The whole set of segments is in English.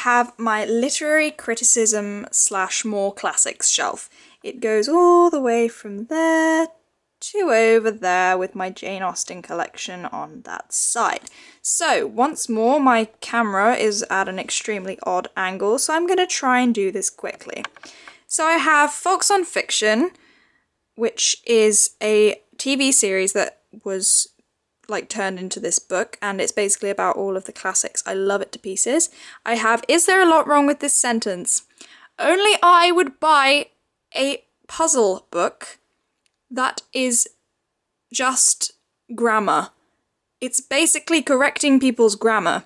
have my literary criticism slash more classics shelf. It goes all the way from there to over there with my Jane Austen collection on that side. So, once more, my camera is at an extremely odd angle, so I'm going to try and do this quickly. So, I have Faulks on Fiction, which is a TV series that was like turned into this book and it's basically about all of the classics. I love it to pieces. I have Is there a lot wrong with this sentence? Only I would buy a puzzle book that is just grammar. It's basically correcting people's grammar.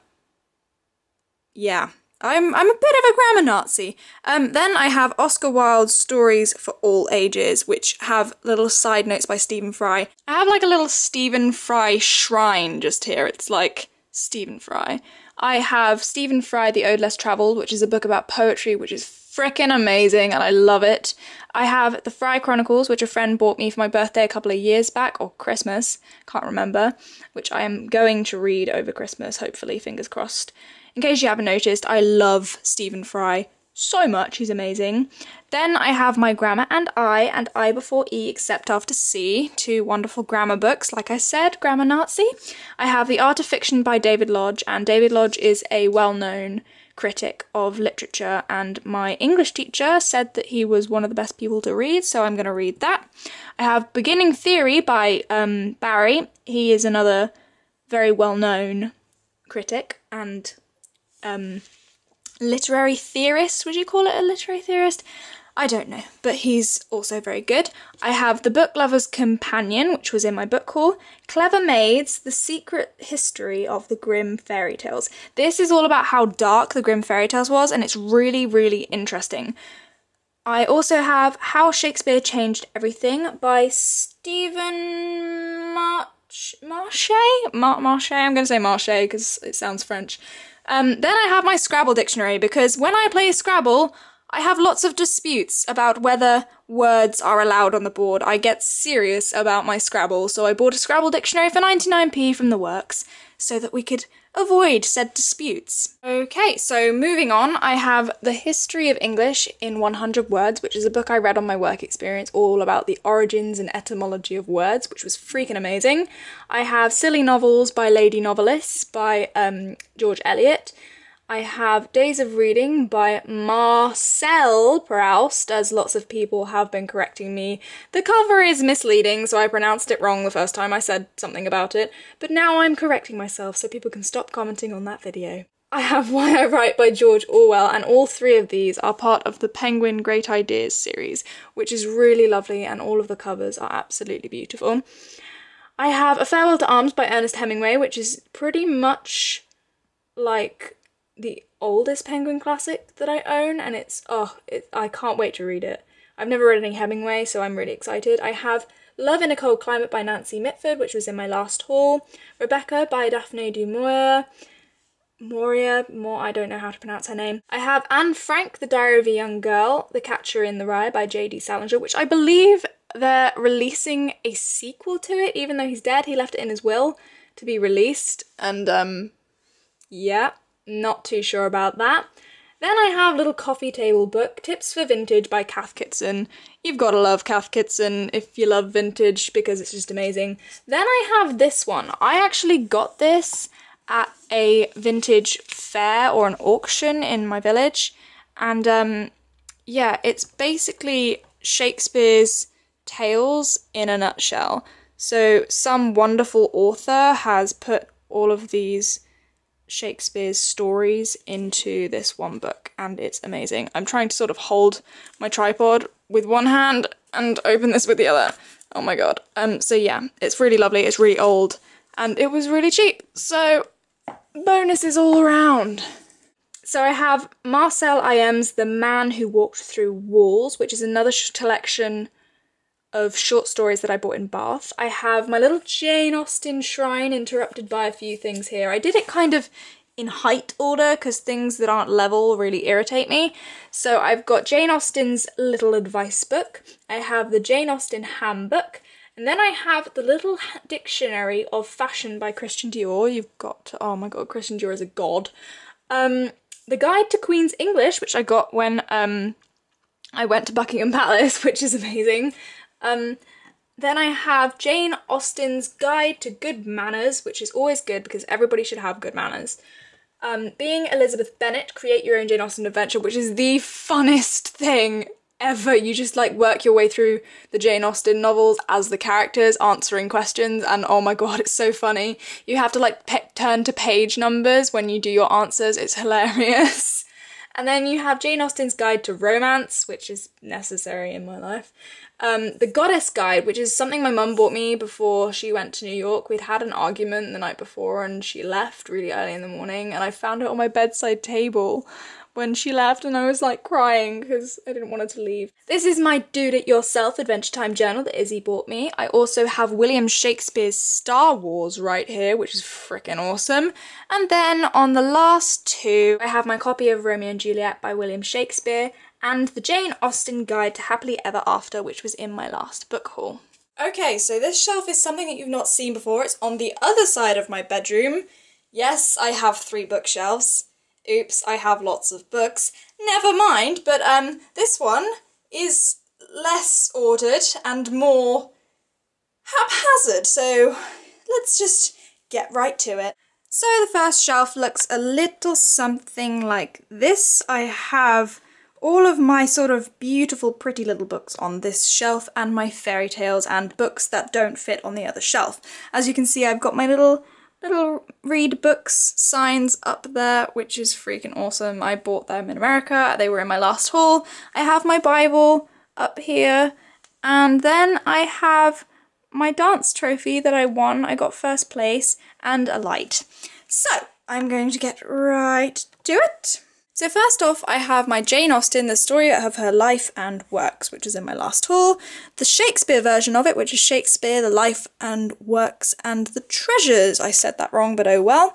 Yeah. I'm I'm a bit of a grammar Nazi. Um, then I have Oscar Wilde's Stories for All Ages, which have little side notes by Stephen Fry. I have like a little Stephen Fry shrine just here. It's like Stephen Fry. I have Stephen Fry, The Ode Less Travelled, which is a book about poetry, which is freaking amazing and I love it. I have The Fry Chronicles, which a friend bought me for my birthday a couple of years back, or Christmas, can't remember, which I am going to read over Christmas, hopefully, fingers crossed. In case you haven't noticed, I love Stephen Fry so much, he's amazing. Then I have my Grammar and I and I before E except after C, two wonderful grammar books, like I said, Grammar Nazi. I have The Art of Fiction by David Lodge, and David Lodge is a well known critic of literature, and my English teacher said that he was one of the best people to read, so I'm going to read that. I have Beginning Theory by um, Barry. He is another very well known critic and um, literary theorist. Would you call it a literary theorist? I don't know, but he's also very good. I have The Book Lover's Companion, which was in my book haul. Clever Maids, The Secret History of the Grimm Fairy Tales. This is all about how dark the Grimm Fairy Tales was, and it's really, really interesting. I also have How Shakespeare Changed Everything by Stephen March Marche? Mar- Marche? I'm going to say Marche because it sounds French. Um, then I have my Scrabble dictionary because when I play Scrabble, I have lots of disputes about whether words are allowed on the board. I get serious about my Scrabble, so I bought a Scrabble dictionary for 99p from the works so that we could avoid said disputes. Okay, so moving on, I have The History of English in 100 Words, which is a book I read on my work experience all about the origins and etymology of words, which was freaking amazing. I have Silly Novels by Lady Novelists by um, George Eliot. I have Days of Reading by Marcel Proust, as lots of people have been correcting me. The cover is misleading, so I pronounced it wrong the first time I said something about it, but now I'm correcting myself so people can stop commenting on that video. I have Why I Write by George Orwell, and all three of these are part of the Penguin Great Ideas series, which is really lovely, and all of the covers are absolutely beautiful. I have A Farewell to Arms by Ernest Hemingway, which is pretty much like the oldest Penguin classic that I own, and it's oh, it, I can't wait to read it. I've never read any Hemingway, so I'm really excited. I have Love in a Cold Climate by Nancy Mitford, which was in my last haul. Rebecca by Daphne du Maurier. Moria, more I don't know how to pronounce her name. I have Anne Frank, The Diary of a Young Girl, The Catcher in the Rye by J.D. Salinger, which I believe they're releasing a sequel to it, even though he's dead. He left it in his will to be released, and um, yeah, not too sure about that. Then I have little coffee table book, Tips for Vintage by Cath Kidston. You've got to love Cath Kidston if you love vintage because it's just amazing. Then I have this one. I actually got this at a vintage fair or an auction in my village. And um, yeah, it's basically Shakespeare's tales in a nutshell. So some wonderful author has put all of these Shakespeare's stories into this one book, and it's amazing. I'm trying to sort of hold my tripod with one hand and open this with the other. Oh my god. Um, so yeah, it's really lovely, it's really old, and it was really cheap. So bonuses all around. So I have Marcel Aymé's The Man Who Walked Through Walls, which is another collection of short stories that I bought in Bath. I have my little Jane Austen shrine interrupted by a few things here. I did it kind of in height order because things that aren't level really irritate me. So I've got Jane Austen's little advice book. I have the Jane Austen handbook. And then I have the little dictionary of fashion by Christian Dior. You've got, oh my god, Christian Dior is a god. Um, The Guide to Queen's English, which I got when um, I went to Buckingham Palace, which is amazing. Um, then I have Jane Austen's Guide to Good Manners, which is always good because everybody should have good manners. Um, being Elizabeth Bennet, create your own Jane Austen adventure, which is the funnest thing ever. You just like work your way through the Jane Austen novels as the characters answering questions, and oh my god, it's so funny. You have to like pe- turn to page numbers when you do your answers, it's hilarious. And then you have Jane Austen's Guide to Romance, which is necessary in my life. Um, the Goddess Guide, which is something my mum bought me before she went to New York. We'd had an argument the night before and she left really early in the morning, and I found it on my bedside table when she left and I was like crying because I didn't want her to leave. This is my Do It Yourself Adventure Time journal that Izzy bought me. I also have William Shakespeare's Star Wars right here, which is freaking awesome. And then on the last two, I have my copy of Romeo and Juliet by William Shakespeare and the Jane Austen Guide to Happily Ever After, which was in my last book haul. Okay, so this shelf is something that you've not seen before. It's on the other side of my bedroom. Yes, I have three bookshelves. Oops, I have lots of books. Never mind, but um, this one is less ordered and more haphazard, so let's just get right to it. So the first shelf looks a little something like this. I have all of my sort of beautiful, pretty little books on this shelf and my fairy tales and books that don't fit on the other shelf. As you can see, I've got my little little read books signs up there, which is freaking awesome. I bought them in America. They were in my last haul. I have my Bible up here. And then I have my dance trophy that I won. I got first place and a light. So I'm going to get right to it. So first off, I have my Jane Austen, the story of her life and works, which is in my last haul. The Shakespeare version of it, which is Shakespeare, the life and works and the treasures. I said that wrong, but oh well.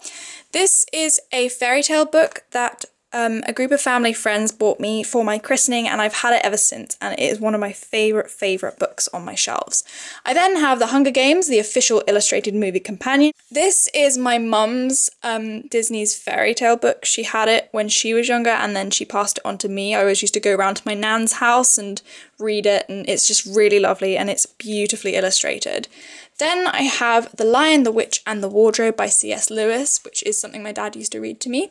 This is a fairy tale book that um, a group of family friends bought me for my christening and I've had it ever since and it is one of my favourite favourite books on my shelves. I then have The Hunger Games, the official illustrated movie companion. This is my mum's um, Disney's fairy tale book. She had it when she was younger and then she passed it on to me. I always used to go around to my nan's house and read it and it's just really lovely and it's beautifully illustrated. Then I have The Lion, the Witch and the Wardrobe by C.S. Lewis, which is something my dad used to read to me.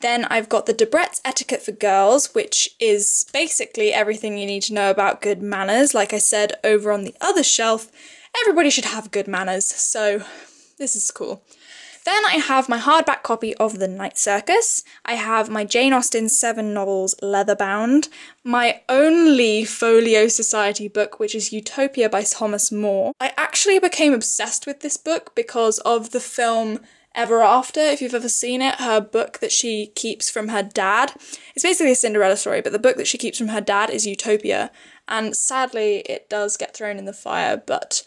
Then I've got The Debrett's Etiquette for Girls, which is basically everything you need to know about good manners. Like I said over on the other shelf, everybody should have good manners, so this is cool. Then I have my hardback copy of The Night Circus. I have my Jane Austen seven novels leather-bound. My only Folio Society book, which is Utopia by Thomas More. I actually became obsessed with this book because of the film Ever After, if you've ever seen it, her book that she keeps from her dad. It's basically a Cinderella story, but the book that she keeps from her dad is Utopia. And sadly, it does get thrown in the fire, but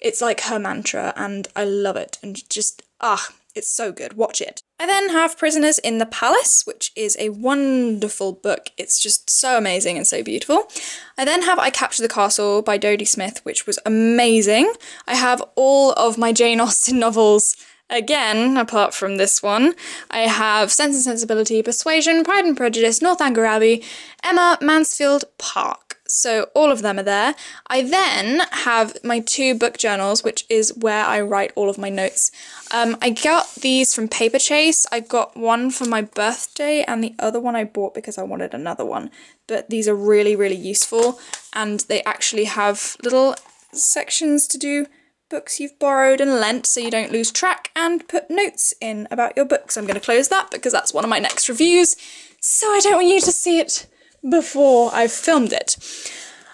it's like her mantra, and I love it. And just, ah, it's so good. Watch it. I then have Prisoners in the Palace, which is a wonderful book. It's just so amazing and so beautiful. I then have I Capture the Castle by Dodie Smith, which was amazing. I have all of my Jane Austen novels again, apart from this one. I have Sense and Sensibility, Persuasion, Pride and Prejudice, Northanger Abbey, Emma, Mansfield Park so all of them are there. I then have my two book journals, which is where I write all of my notes. Um, I got these from Paperchase. I got one for my birthday and the other one I bought because I wanted another one. But these are really, really useful and they actually have little sections to do books you've borrowed and lent so you don't lose track and put notes in about your books. I'm going to close that because that's one of my next reviews so I don't want you to see it before I've filmed it.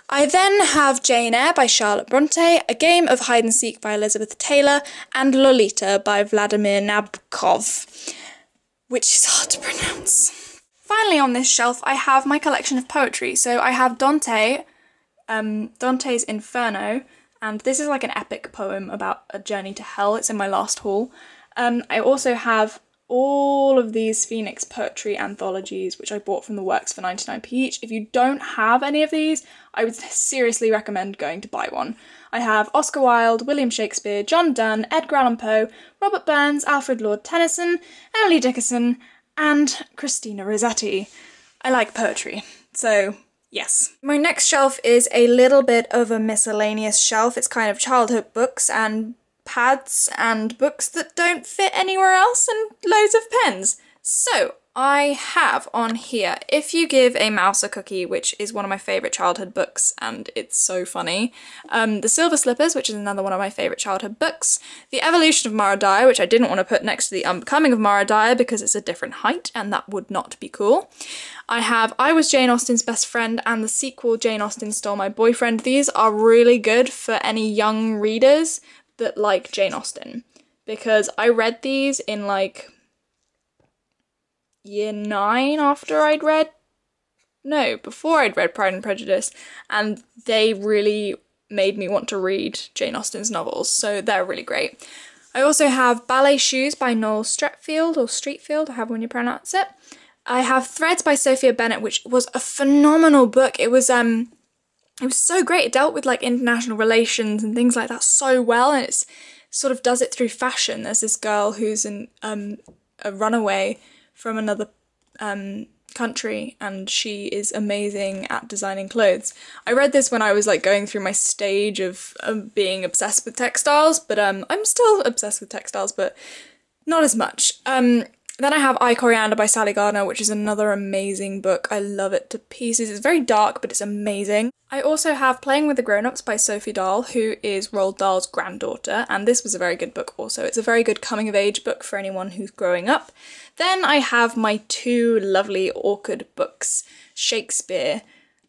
I then have Jane Eyre by Charlotte Bronte, A Game of Hide and Seek by Elizabeth Taylor, and Lolita by Vladimir Nabokov, which is hard to pronounce. Finally, on this shelf, I have my collection of poetry. So I have Dante, um, Dante's Inferno, and this is like an epic poem about a journey to hell. It's in my last haul. Um, I also have all of these Phoenix poetry anthologies, which I bought from the works for 99p each. If you don't have any of these, I would seriously recommend going to buy one. I have Oscar Wilde, William Shakespeare, John Donne, Edgar Allan Poe, Robert Burns, Alfred Lord Tennyson, Emily Dickinson, and Christina Rossetti. I like poetry, so yes. My next shelf is a little bit of a miscellaneous shelf. It's kind of childhood books and pads and books that don't fit anywhere else and loads of pens. So I have on here If You Give a Mouse a Cookie, which is one of my favourite childhood books and it's so funny. Um, the Silver Slippers, which is another one of my favourite childhood books. The Evolution of Mara Dyer, which I didn't want to put next to The Unbecoming of Mara Dyer because it's a different height and that would not be cool. I have I Was Jane Austen's Best Friend and the sequel Jane Austen Stole My Boyfriend. These are really good for any young readers that like Jane Austen because I read these in like year nine after I'd read no, before I'd read Pride and Prejudice, and they really made me want to read Jane Austen's novels, so they're really great. I also have Ballet Shoes by Noel Streatfeild or Streetfield, however when you pronounce it. I have Threads by Sophia Bennett, which was a phenomenal book. It was um it was so great. It dealt with like international relations and things like that so well, and it's sort of does it through fashion. There's this girl who's an um a runaway from another um, country and she is amazing at designing clothes. I read this when I was like going through my stage of, of being obsessed with textiles, but um, I'm still obsessed with textiles, but not as much. Um, then I have I Coriander by Sally Gardner, which is another amazing book. I love it to pieces. It's very dark, but it's amazing. I also have Playing with the Grown-Ups by Sophie Dahl, who is Roald Dahl's granddaughter, and this was a very good book also. It's a very good coming-of-age book for anyone who's growing up. Then I have my two lovely Orchard books, Shakespeare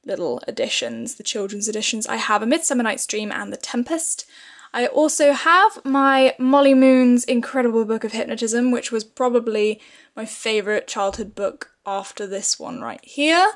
little editions, the children's editions. I have A Midsummer Night's Dream and The Tempest. I also have my Molly Moon's incredible book of hypnotism, which was probably my favourite childhood book after this one right here.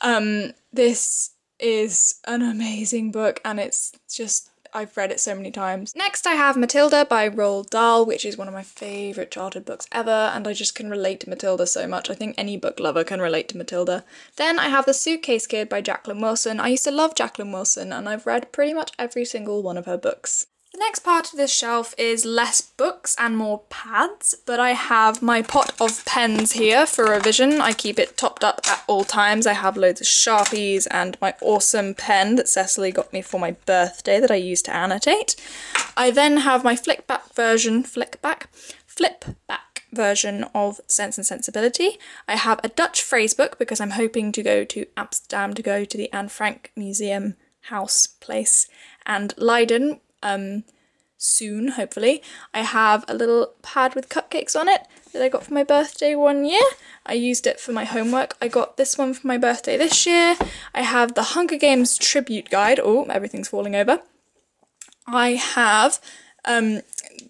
Um, this is an amazing book and it's just I've read it so many times. Next I have Matilda by Roald Dahl, which is one of my favourite childhood books ever, and I just can relate to Matilda so much. I think any book lover can relate to Matilda. Then I have The Suitcase Kid by Jacqueline Wilson. I used to love Jacqueline Wilson, and I've read pretty much every single one of her books. The next part of this shelf is less books and more pads, but I have my pot of pens here for revision. I keep it topped up at all times. I have loads of Sharpies and my awesome pen that Cecily got me for my birthday that I use to annotate. I then have my flick back version, flick back, flip back version of Sense and Sensibility. I have a Dutch phrase book because I'm hoping to go to Amsterdam to go to the Anne Frank Museum house place and Leiden um, soon, hopefully. I have a little pad with cupcakes on it that I got for my birthday one year. I used it for my homework. I got this one for my birthday this year. I have the Hunger Games tribute guide. Oh, everything's falling over. I have um,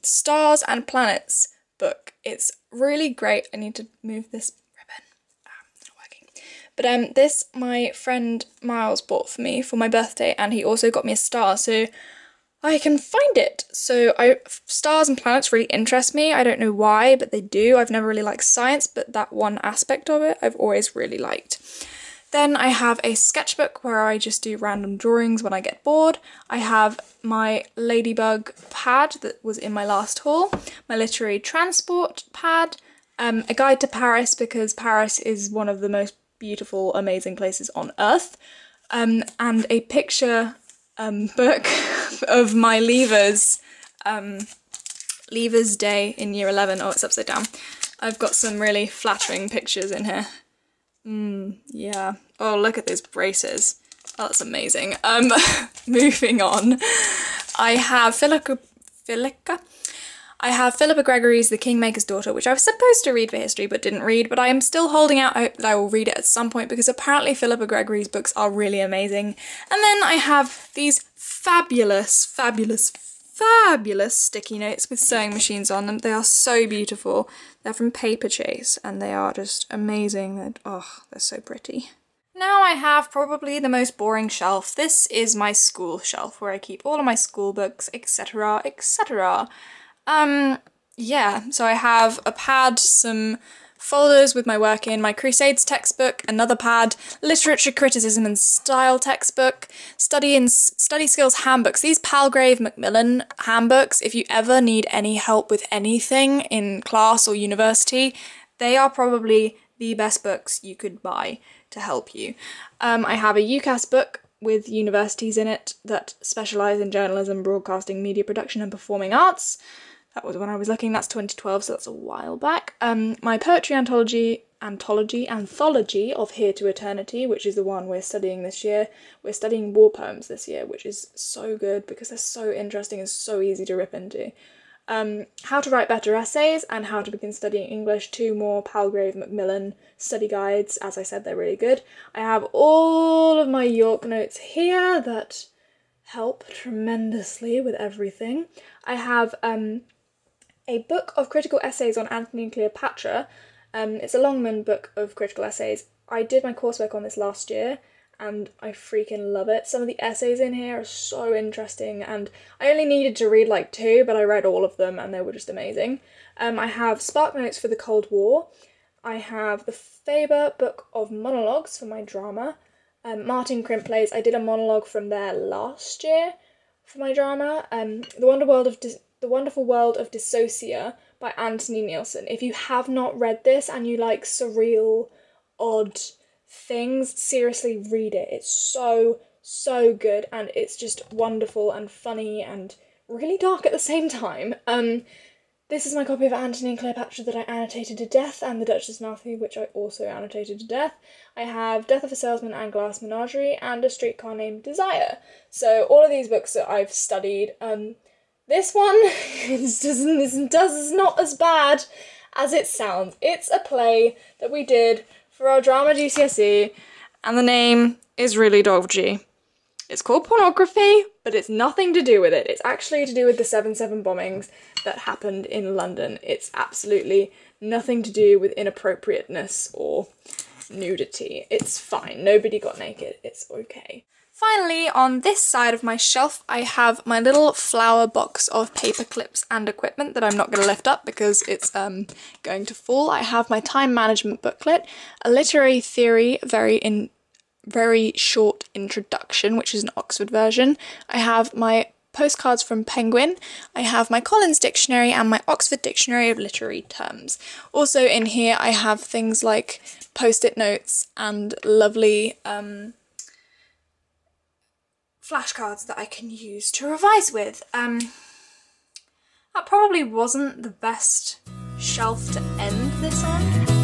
Stars and Planets book. It's really great. I need to move this ribbon. Ah, not working. But um, this my friend Miles bought for me for my birthday, and he also got me a star. So I can find it. So I stars and planets really interest me. I don't know why, but they do. I've never really liked science, but that one aspect of it I've always really liked. Then I have a sketchbook where I just do random drawings when I get bored. I have my ladybug pad that was in my last haul, my literary transport pad, um, a guide to Paris because Paris is one of the most beautiful, amazing places on earth, um, and a picture um, book of my levers, um, leavers day in year 11. Oh, it's upside down. I've got some really flattering pictures in here. Mm, yeah. Oh, look at those braces. Oh, that's amazing. Um, moving on. I have Philippa, I have Philippa Gregory's The Kingmaker's Daughter, which I was supposed to read for history but didn't read, but I am still holding out hope that I will read it at some point because apparently Philippa Gregory's books are really amazing. And then I have these fabulous, fabulous, fabulous sticky notes with sewing machines on them. They are so beautiful. They're from Paperchase and they are just amazing. They're, oh, they're so pretty. Now I have probably the most boring shelf. This is my school shelf where I keep all of my school books, etc, etc. Um, yeah, so I have a pad, some folders with my work in, my Crusades textbook, another pad, literature criticism and style textbook, study and study skills handbooks. These Palgrave Macmillan handbooks, if you ever need any help with anything in class or university, They are probably the best books you could buy to help you. Um, I have a UCAS book with universities in it that specialise in journalism, broadcasting, media production, and performing arts. That was when I was looking, that's 2012, so that's a while back. Um, my poetry anthology, anthology, anthology of Here to Eternity, which is the one we're studying this year. We're studying war poems this year, which is so good because they're so interesting and so easy to rip into. Um, how to write better essays and how to begin studying English, two more Palgrave Macmillan study guides. As I said, they're really good. I have all of my York notes here that help tremendously with everything. I have um, a book of critical essays on Antony and Cleopatra. Um, it's a Longman book of critical essays. I did my coursework on this last year and I freaking love it. Some of the essays in here are so interesting, and I only needed to read like two, but I read all of them and they were just amazing. Um, I have Spark Notes for the Cold War. I have the Faber Book of Monologues for my drama. Um, Martin Crimp-Plays. I did a monologue from there last year for my drama. Um, the Wonder World of Dis- The Wonderful World of Dissocia by Anthony Neilson. If you have not read this and you like surreal, odd things, seriously read it. It's so, so good and it's just wonderful and funny and really dark at the same time. Um, this is my copy of Antony and Cleopatra that I annotated to death, and The Duchess of Malfi, which I also annotated to death. I have Death of a Salesman and Glass Menagerie, and A Streetcar Named Desire. So all of these books that I've studied. Um, this one is, doesn't is, does is not as bad as it sounds. It's a play that we did for our drama GCSE, and the name is really dodgy. It's called pornography, but it's nothing to do with it. It's actually to do with the 7 7 bombings that happened in London. It's absolutely nothing to do with inappropriateness or nudity. It's fine. Nobody got naked. It's okay. Finally, on this side of my shelf, I have my little flower box of paper clips and equipment that I'm not going to lift up because it's um, going to fall. I have my time management booklet, a literary theory, very in very short introduction, which is an Oxford version. I have my postcards from Penguin. I have my Collins Dictionary and my Oxford Dictionary of Literary Terms. Also in here I have things like post-it notes and lovely um, flashcards that I can use to revise with. Um, that probably wasn't the best shelf to end this on.